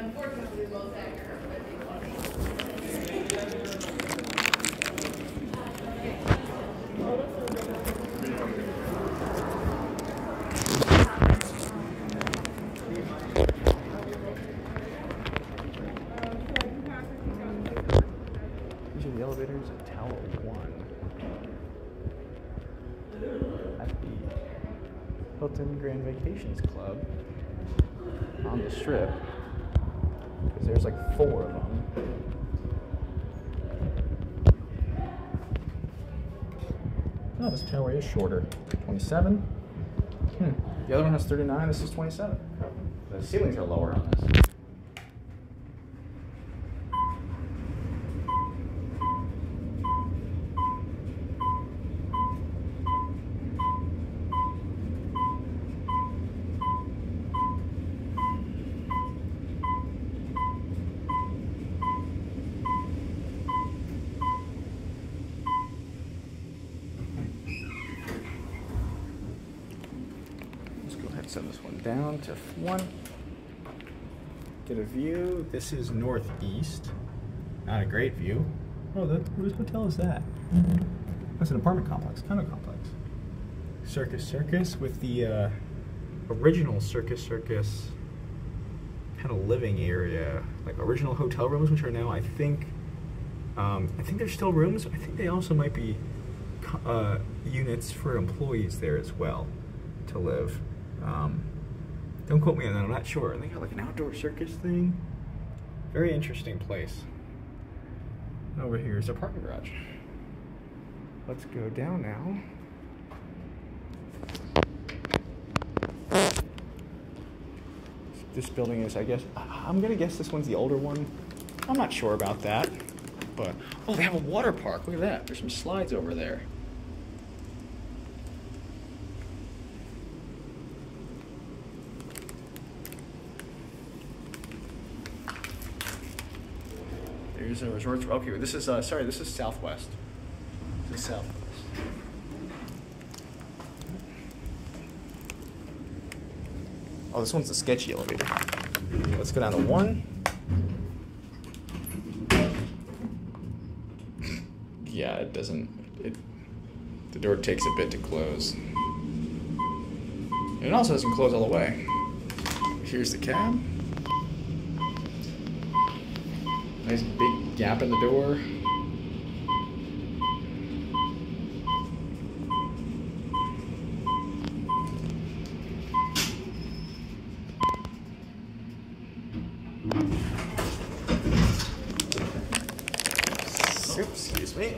Unfortunately, the elevators at Tower 1. At the Hilton Grand Vacations Club on the strip. Because there's like four of them. Oh, this tower is shorter. 27? Hmm. The other one has 39. This is 27. The ceilings are lower on this. Go ahead and send this one down to one. Get a view. This is northeast. Not a great view. Oh, the, whose hotel is that? That's an apartment complex, condo complex. Circus Circus with the uh, original Circus Circus kind of living area, like original hotel rooms, which are now, I think, um, I think there's still rooms. I think they also might be uh, units for employees there as well to live. Um, don't quote me on that. I'm not sure. They got like an outdoor circus thing. Very interesting place. Over here is a parking garage. Let's go down now. This building is, I guess, I'm gonna guess this one's the older one. I'm not sure about that, but oh, they have a water park. Look at that. There's some slides over there. There's a resort. Okay, this is uh, sorry. This is Southwest. This is Southwest. Oh, this one's a sketchy elevator. Let's go down to one. Yeah, it doesn't. It the door takes a bit to close. And it also doesn't close all the way. Here's the cab. Nice big gap in the door. Oops, excuse me.